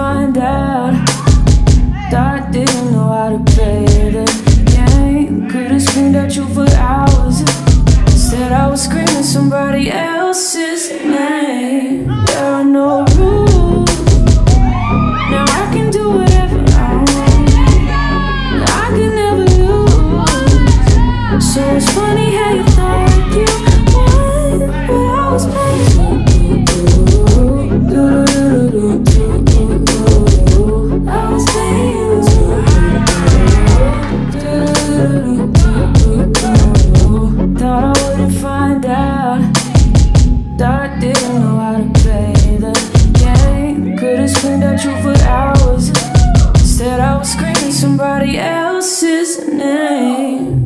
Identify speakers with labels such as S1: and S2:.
S1: find out Thought I didn't know how to play the game. Could've screamed at you for hours. Instead I was screaming somebody else's name. There are no rules. Now I can do whatever I want. I can never lose. So it's funny how you thought Thought I wouldn't find out. Thought I didn't know how to play the game. Could've screamed at you for hours. Instead, I was screaming somebody else's name.